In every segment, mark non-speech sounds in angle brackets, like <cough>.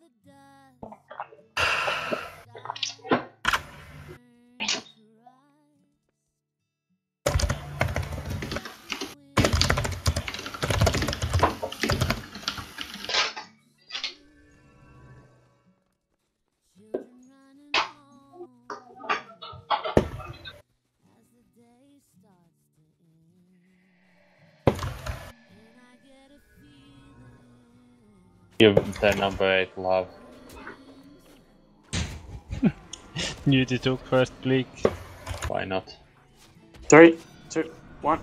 the dust. <sighs> Give the number 8 love. <laughs> Newty took first click. Why not? Three, two, one.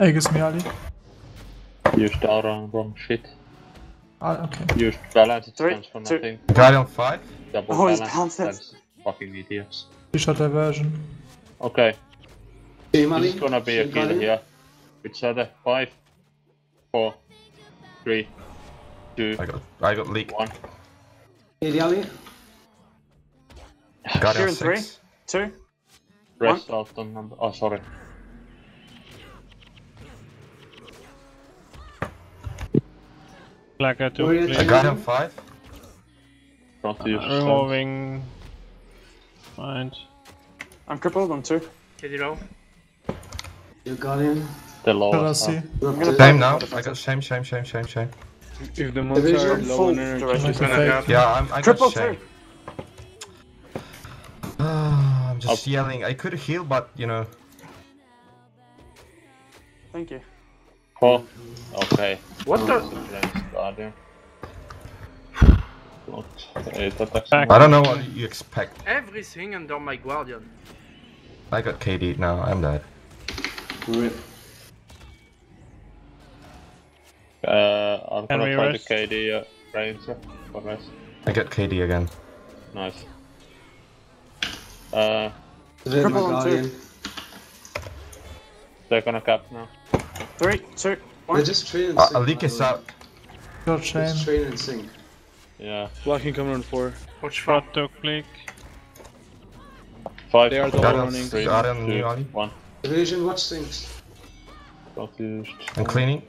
Aegis me Ali. Used aura wrong shit. Ah, okay. Used balance, it Three, stands for two. nothing. Guardian 5. Double Oh, he's balance, balanced that's fucking idiots. He shot diversion. Okay, Team this Ali. is gonna be a Team kill here. It's either 5, 4, 3, 2, I got I got leak. 1. Ali Ali. Guardian Sheeran three. 6. Two. Rest out on number. Oh, sorry. Blacker took Warrior click. A Guardian 5. Don't use. Removing. Mind. I'm crippled on two. Your Guardian. The Shall I lowest. see? one. You're up gonna to- Same now. I got shame, shame, shame, shame, shame. If the monster Division are low on energy, duration. she's Like a gonna fake. have. Yeah, I'm, I Triple shame. two. Ah, I'm just Up. yelling. I could heal, but you know. Thank you. 4. Okay. What the? Against Guardian. Not 8 attacks. Back. I don't know what you expect. Everything under my guardian. I got KD now. I'm dead. Rip. Uh, I'm Can gonna we try rest? the KD uh, Ranger for rest. I got KD again. Nice. Uh, Rip my Triple on Guardian. they're gonna cap now. Three, two, one. They're just train and Uh, sync. a leak by is the way. out. Just shame. train and sync. Yeah. Blocking coming on four. Watch Shot took click. 5, They are the Guardian, running. three, Guardian, two, new Ali. 1. Division, watch syncs. Don't. I'm cleaning.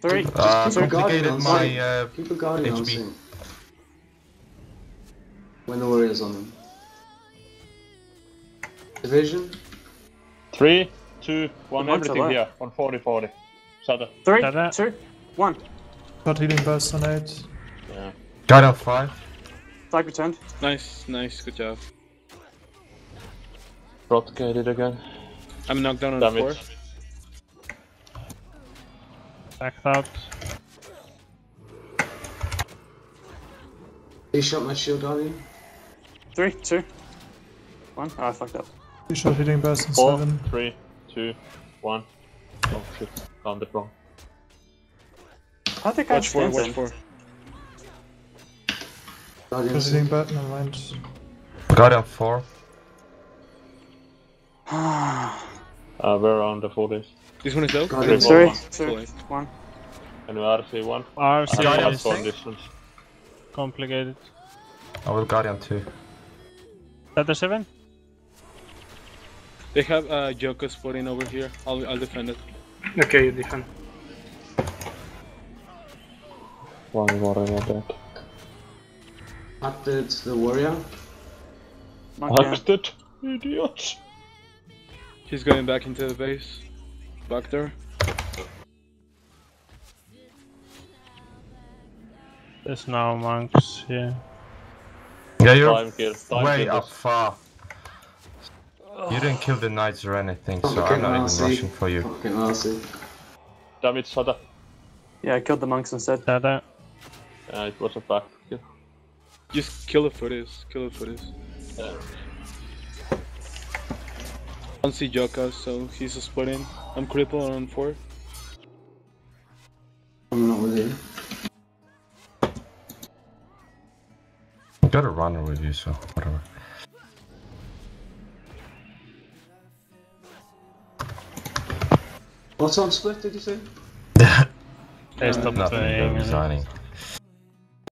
Three, Uh, keep a guardian complicated on my. sync. Uh, Keep a Guardian on HB. When the warrior's on them. Division. Three, two, one. The everything left. here. 1, 40, 40. Shut up. three, Ta-da. two, one. Got healing burst on 8. Yeah. Guardian 5. Flag returned. Nice, nice, good job. Rotgated again. I'm knocked down on four. Damage. Backed up. He shot my shield Guardian. Three, two, one. Oh, I fucked up. He shot healing burst on 4, 7. 3, 2, 1. Oh shit. Counted wrong. I think I Watch four, stand watch in. four. Guardian Got healing sync. burst, never mind. Guardian 4. <sighs> Uh, we're on the 40s. This one is low. Guardian Three, sync. Three, one. two, one. And we RC 1. RC Guardian is six. conditions. complicated. I will Guardian 2. Shatter 7? They have uh, Joko spotting over here. I'll, I'll defend it. Okay, you defend. One warrior dead. Acted the warrior. Monkey. Hacked Idiots. He's going back into the base. Back there. There's now monks here. Yeah, you're Time kill. Time way kill up this. far. You didn't kill the knights or anything, so Okay, I'm not even see. rushing for you. Fucking RC. Damage shut up. Yeah, I killed the monks instead. Shatter. Uh, it was a back kill. Just kill the footies. Kill the footies. Yeah. I don't see Joka, so he's a splitting. I'm crippled on four. I'm not with you. Got a runner with you, so whatever. What's on split, did you say? <laughs> They stopped Nothing, they're playing. resigning.